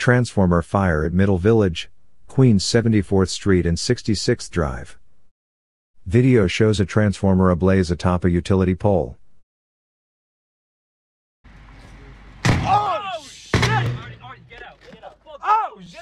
transformer fire at Middle Village, Queens 74th Street and 66th Drive. Video shows a transformer ablaze atop a utility pole. Oh, shit! Oh, shit.